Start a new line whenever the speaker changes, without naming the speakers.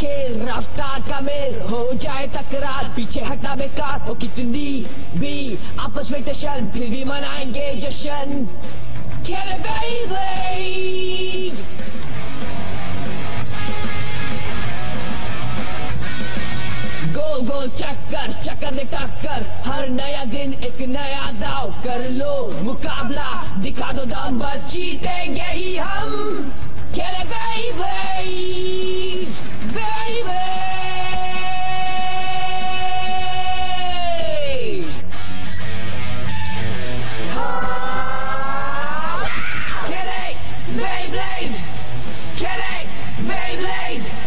खेल रफ्तार का मेल हो जाए तकरार, पीछे हटना बेकार हो कितनी भी। आपस में टशन, फिर भी मनाएँगे जशन। खेले बेईद गोल गोल, चक्कर चक्कर दे टक्कर। हर नया दिन एक नया दाव। कर लो मुकाबला, दिखा दो दम, बस जीतेंगे Beyblade! Kill it! Beyblade!